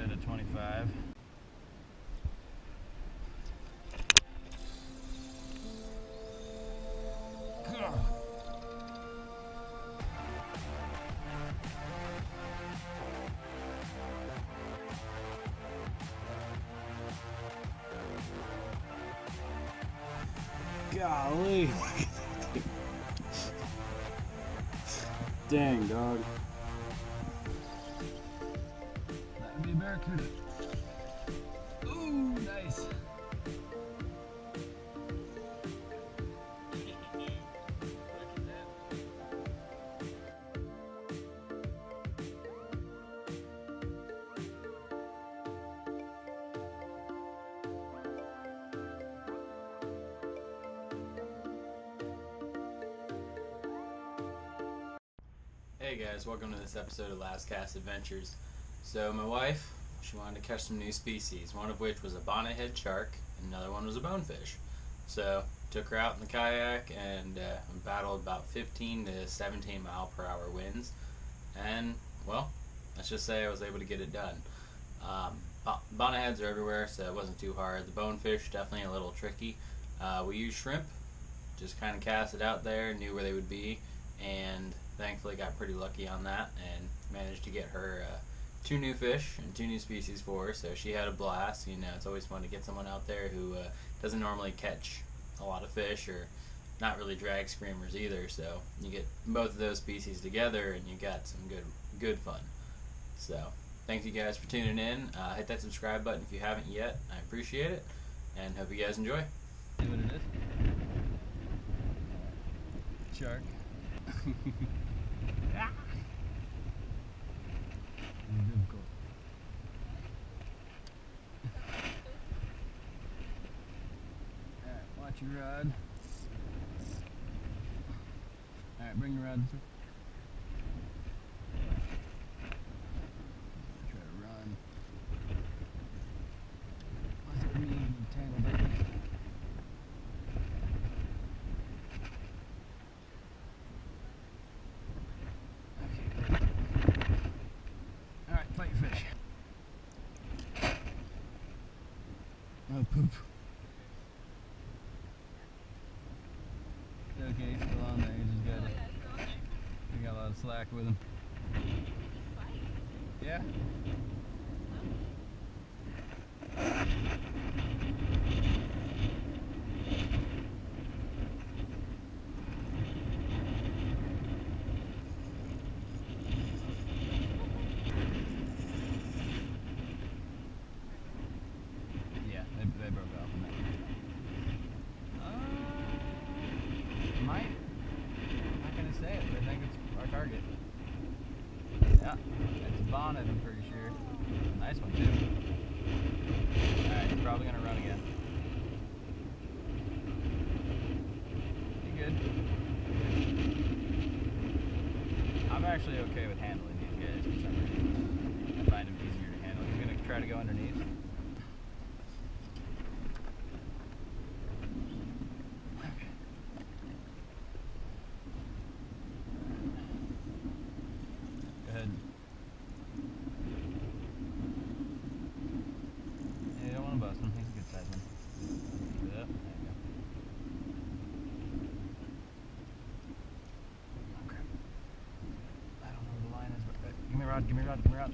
good at 25. Golly. Dang, dog. Ooh, nice. Hey guys, welcome to this episode of Last Cast Adventures. So my wife, she wanted to catch some new species, one of which was a bonnethead shark, and another one was a bonefish. So took her out in the kayak and uh, battled about 15 to 17 mile per hour winds, and well, let's just say I was able to get it done. Um, bo- bonnetheads are everywhere, so it wasn't too hard. The bonefish definitely a little tricky. Uh, we used shrimp, just kind of cast it out there, knew where they would be, and thankfully got pretty lucky on that and managed to get her uh, two new fish and two new species for her. So she had a blast. You know, it's always fun to get someone out there who uh, doesn't normally catch a lot of fish or not really drag screamers either. So you get both of those species together and you got some good good fun. So thank you guys for tuning in. Uh, hit that subscribe button if you haven't yet. I appreciate it and hope you guys enjoy. See what it is? Shark. ah! Alright, watch your rod. Alright, bring your rod. Try to run. Must be tangled up. Alright, fight your fish. Oh, okay, he's still on there. He just got a, he got a lot of slack with him. Yeah, they, they broke off on that. Uh, might. I'm not gonna say it, but I think it's our target. Yeah, it's a bonnet, I'm pretty sure. Nice one, too. Alright, he's probably gonna run again. You good? I'm actually okay with handling these guys for some reason. I find them easier to handle. He's gonna try to go underneath. Okay. Go ahead. Yeah, you don't want to bust him. He's a good size one. Keep it up. There you go. Okay. I don't know where the line is, but uh, give me a rod. Give me a rod. Give me a rod.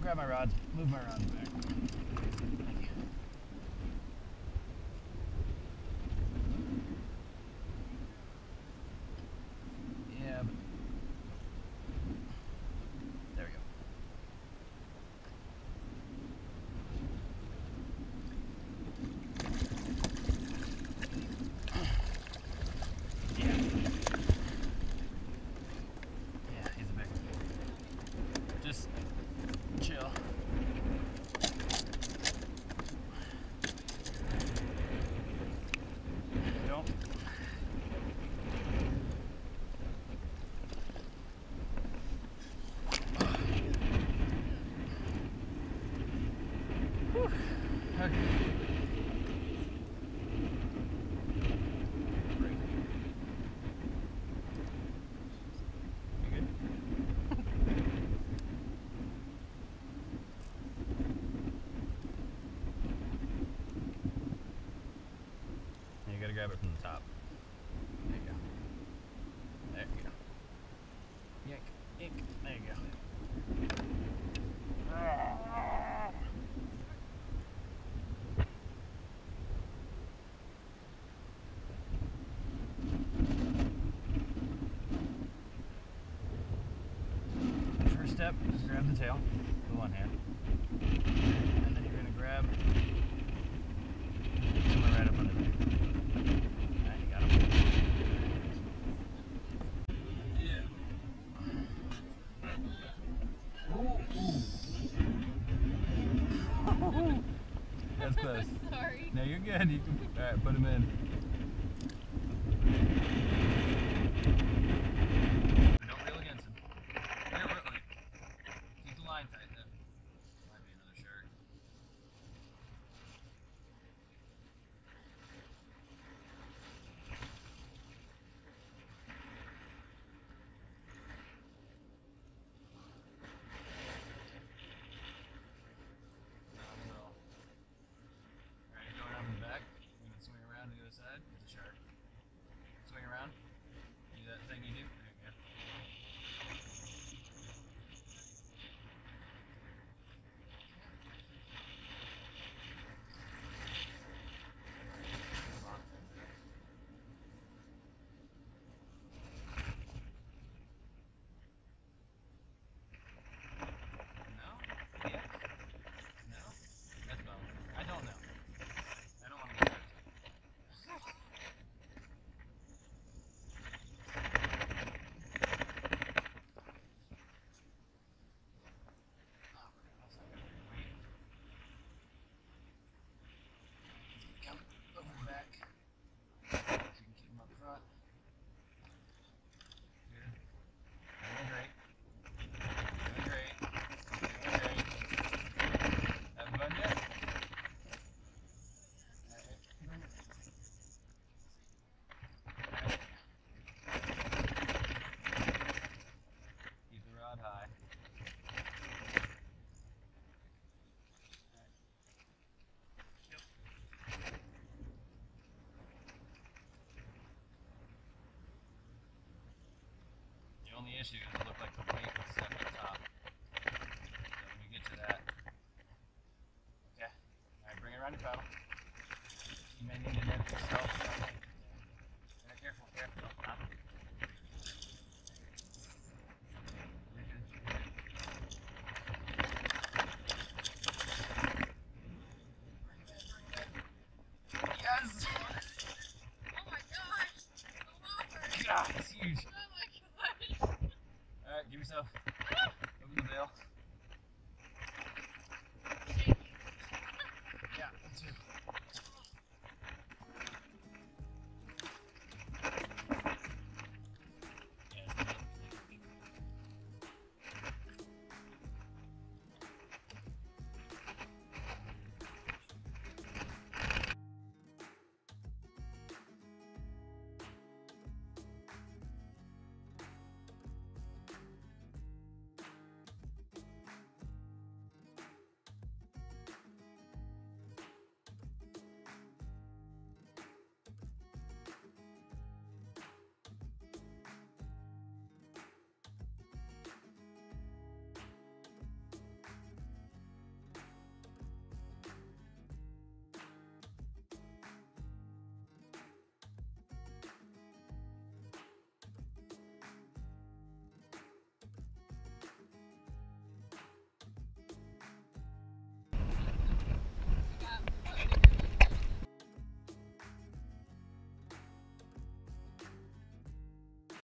Grab my rods. Move my rods back. step, just grab the tail with one hand. And then you're going to grab someone right up under there. Right, you got him. Yeah. Ooh. That's close. Sorry. No, you're good. You can, all right, put him in. Swing around. Do that thing you do. issues. It looked like the weight was separate. yourself. Open the veil.